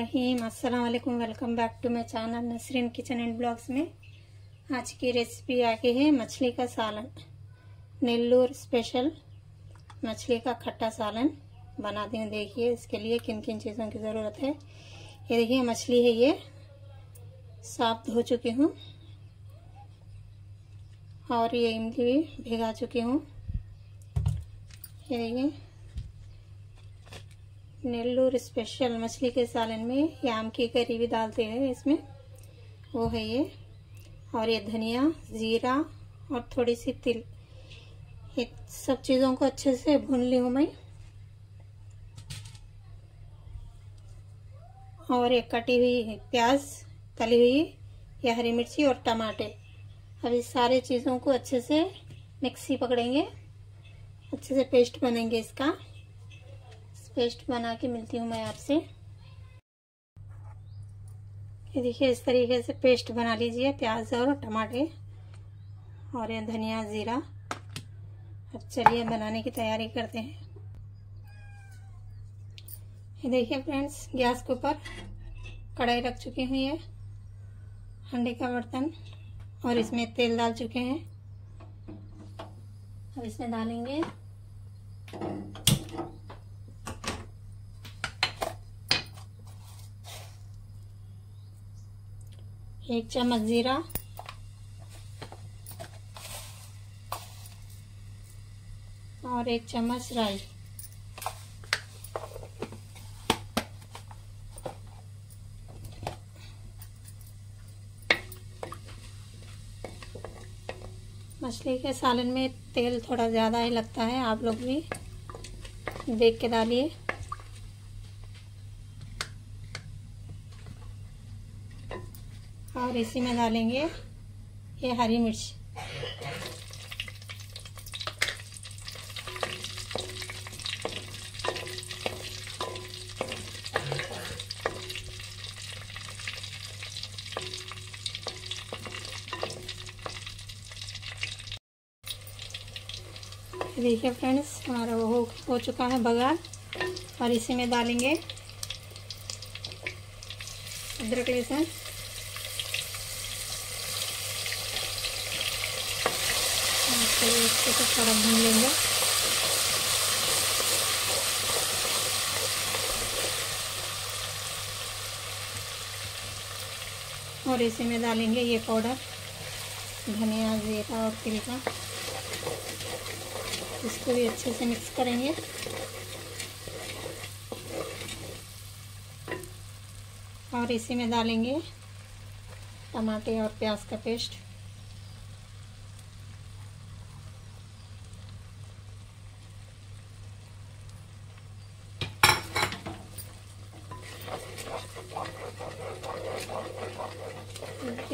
बिस्मिल्लाहिर्रहमानिर्रहीम अस्सलाम वालेकुम, welcome back to my channel Nasreen kitchen and blogs में। आज की रेसिपी आ गई है मछली का सालन, नेल्लूर स्पेशल मछली का खट्टा सालन। बनाती हूँ, देखिए इसके लिए किन किन चीज़ों की ज़रूरत है। ये देखिए, मछली है ये, साफ़ धो चुकी हूँ। और ये इमली भी भिगा चुकी हूँ। ये देखिए। नेल्लूर स्पेशल मछली के सालन में ये आम की करी भी डालते हैं इसमें। वो है ये। और ये धनिया, ज़ीरा और थोड़ी सी तिल। ये सब चीज़ों को अच्छे से भून ली हूँ मैं। और एक कटी हुई प्याज, तली हुई या हरी मिर्ची और टमाटे। अब इस सारे चीज़ों को अच्छे से मिक्सी पकड़ेंगे। अच्छे से पेस्ट बनेंगे इसका। पेस्ट बना के मिलती हूँ मैं आपसे। ये देखिए, इस तरीके से पेस्ट बना लीजिए, प्याज और टमाटे और ये धनिया, ज़ीरा। अब चलिए बनाने की तैयारी करते हैं। ये देखिए फ्रेंड्स गैस के ऊपर कढ़ाई रख चुके हूँ ये हंडी का बर्तन, और इसमें तेल डाल चुके हैं। अब इसमें डालेंगे एक चम्मच जीरा। और एक चम्मच राई। मछली के सालन में तेल थोड़ा ज़्यादा ही लगता है, आप लोग भी देख के डालिए। और इसी में डालेंगे ये हरी मिर्च। देखिए फ्रेंड्स, हमारा वो हो चुका है बगार और इसी में डालेंगे अदरक लहसुन। इसको तो थोड़ा भून लेंगे। और इसी में डालेंगे ये पाउडर, धनिया, जीरा और तिल का इसको भी अच्छे से मिक्स करेंगे। और इसी में डालेंगे टमाटे और प्याज का पेस्ट।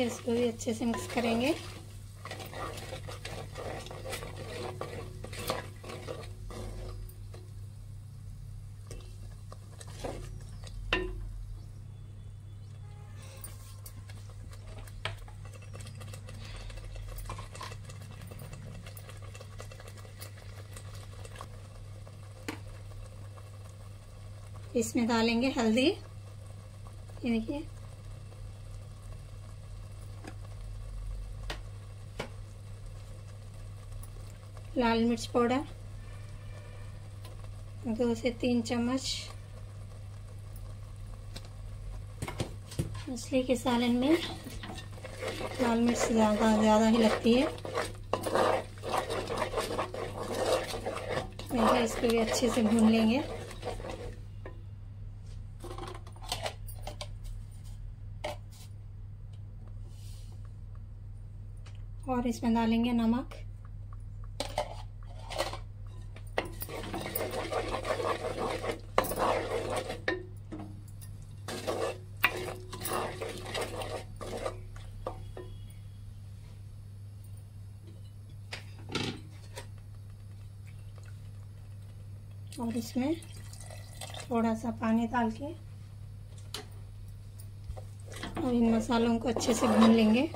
इसको भी अच्छे से मिक्स करेंगे। इसमें डालेंगे हल्दी। ये देखिए। लाल मिर्च पाउडर, दो से तीन चम्मच मछली के सालन में लाल मिर्च ज़्यादा ज़्यादा ही लगती है। इसको भी अच्छे से भून लेंगे? और इसमें डालेंगे नमक। और इसमें थोड़ा सा पानी डाल के और इन मसालों को अच्छे से भून लेंगे।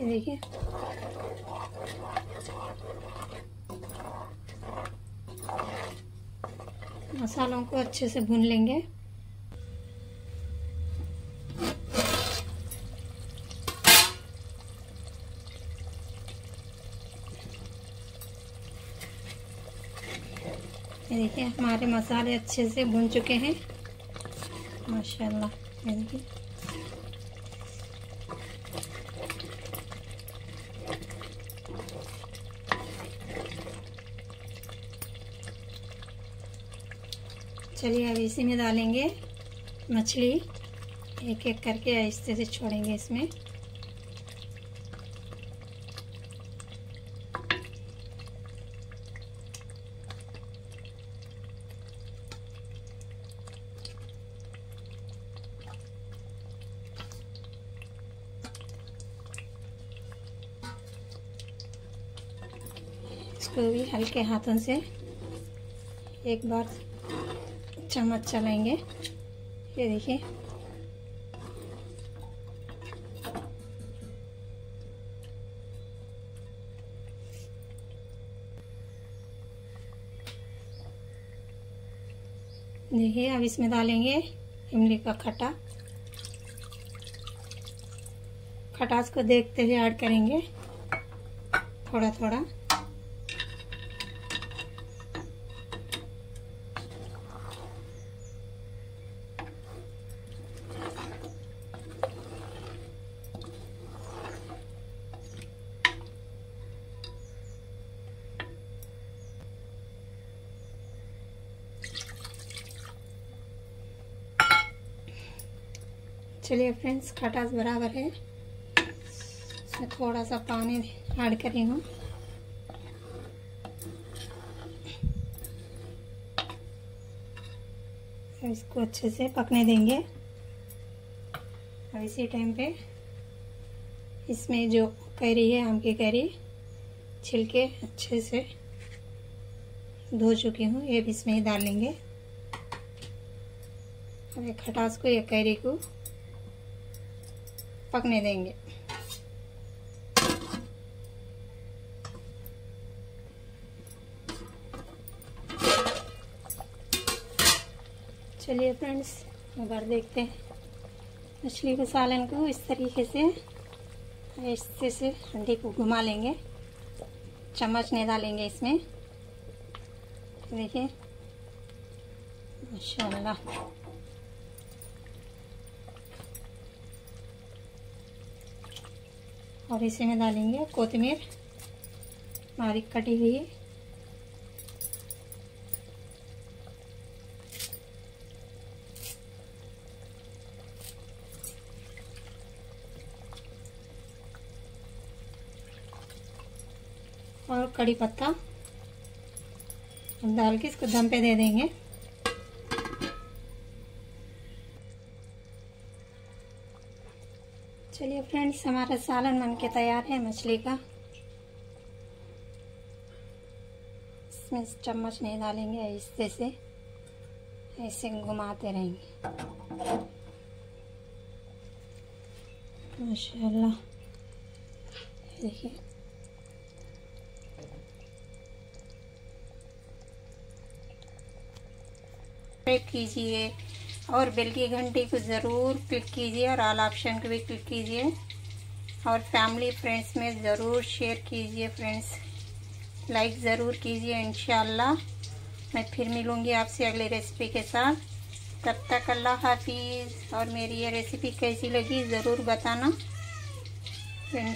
देखिए। मसालों को अच्छे से भून लेंगे। देखिए हमारे मसाले अच्छे से भुन चुके हैं। माशाल्लाह चलिए अब इसी में डालेंगे मछली। एक एक करके आहिस्ते से छोड़ेंगे इसमें। इसको भी हल्के हाथों से एक बार चम्मच चलाएँगे। ये देखिए। देखिए, अब इसमें डालेंगे इमली का खट्टा खटास को देखते हुए ऐड करेंगे थोड़ा थोड़ा चलिए फ्रेंड्स खटास बराबर है। इसमें थोड़ा सा पानी ऐड करी हूँ। इसको अच्छे से पकने देंगे। अब इसी टाइम पे इसमें जो कैरी है, आम की कैरी छिलके अच्छे से धो चुकी हूँ। ये भी इसमें ही डाल लेंगे। अब खटास को, या कैरी को पकने देंगे। चलिए फ्रेंड्स बार देखते हैं। मछली के सालन को इस तरीके से ऐसे से हंडी को घुमा लेंगे। चम्मच नहीं डालेंगे इसमें। देखिए, माशाल्लाह। और इसी में डालेंगे कोतमीर बारीक कटी हुई। और कड़ी पत्ता। डाल के इसको दम पे दे देंगे। चलिए फ्रेंड्स हमारा सालन बन के तैयार है मछली का। इसमें चम्मच नहीं डालेंगे, ऐसे से, ऐसे घुमाते रहेंगे। माशाल्लाह। देखिए। कीजिए। और बेल की घंटी को ज़रूर क्लिक कीजिए और ऑल ऑप्शन को भी क्लिक कीजिए। और फैमिली फ्रेंड्स में ज़रूर शेयर कीजिए फ्रेंड्स। लाइक ज़रूर कीजिए इन मैं फिर मिलूँगी आपसे अगले रेसिपी के साथ। तब तक अल्लाह हाफिज़। और मेरी ये रेसिपी कैसी लगी ज़रूर बताना। इन